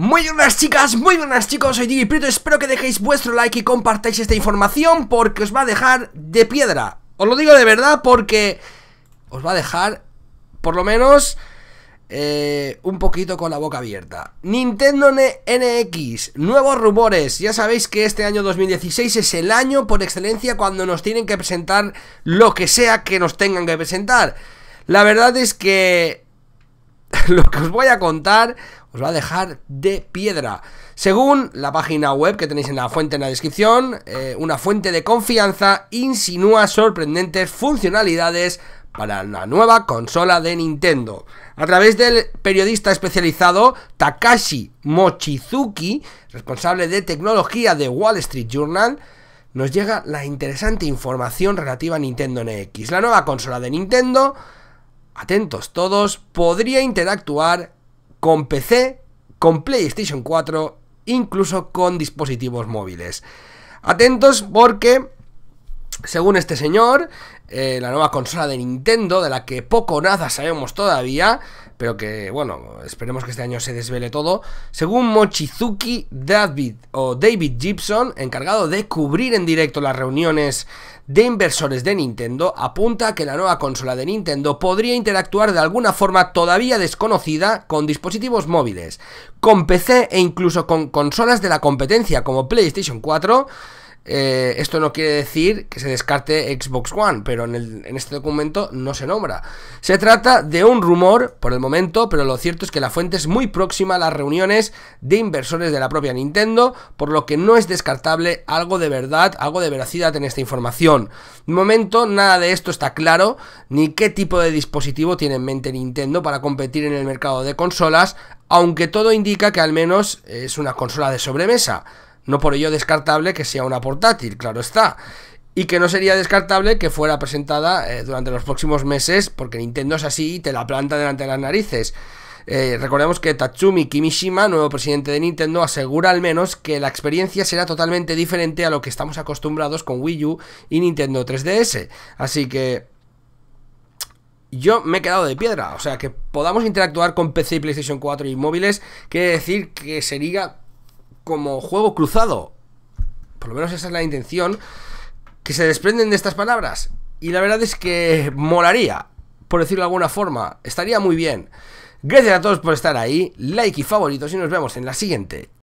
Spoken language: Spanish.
Muy buenas chicas, muy buenas chicos, soy Digi Prieto, espero que dejéis vuestro like y compartáis esta información porque os va a dejar de piedra. Os lo digo de verdad porque os va a dejar, por lo menos, eh, un poquito con la boca abierta. Nintendo NX, nuevos rumores, ya sabéis que este año 2016 es el año por excelencia cuando nos tienen que presentar lo que sea que nos tengan que presentar. La verdad es que lo que os voy a contar os va a dejar de piedra. Según la página web que tenéis en la fuente en la descripción, eh, una fuente de confianza insinúa sorprendentes funcionalidades para la nueva consola de Nintendo. A través del periodista especializado Takashi Mochizuki, responsable de tecnología de Wall Street Journal, nos llega la interesante información relativa a Nintendo NX. La nueva consola de Nintendo, atentos todos, podría interactuar con PC, con PlayStation 4, incluso con dispositivos móviles. Atentos porque, según este señor, eh, la nueva consola de Nintendo, de la que poco o nada sabemos todavía, pero que, bueno, esperemos que este año se desvele todo, según Mochizuki David o David Gibson, encargado de cubrir en directo las reuniones de inversores de Nintendo apunta que la nueva consola de Nintendo podría interactuar de alguna forma todavía desconocida con dispositivos móviles, con PC e incluso con consolas de la competencia como PlayStation 4 eh, esto no quiere decir que se descarte Xbox One, pero en, este documento no se nombra. Se trata de un rumor por el momento, pero lo cierto es que la fuente es muy próxima a las reuniones de inversores de la propia Nintendo, por lo que no es descartable algo de verdad, algo de veracidad en esta información. De momento nada de esto está claro, ni qué tipo de dispositivo tiene en mente Nintendo para competir en el mercado de consolas, aunque todo indica que al menos es una consola de sobremesa. No por ello descartable que sea una portátil, claro está. Y que no sería descartable que fuera presentada eh, durante los próximos meses, porque Nintendo es así y te la planta delante de las narices. Eh, recordemos que Tatsumi Kimishima, nuevo presidente de Nintendo, asegura al menos que la experiencia será totalmente diferente a lo que estamos acostumbrados con Wii U y Nintendo 3DS. Así que yo me he quedado de piedra. O sea, que podamos interactuar con PC y PlayStation 4 y móviles, quiere decir que sería como juego cruzado. Por lo menos esa es la intención que se desprenden de estas palabras. Y la verdad es que molaría, por decirlo de alguna forma. Estaría muy bien. Gracias a todos por estar ahí. Like y favoritos y nos vemos en la siguiente.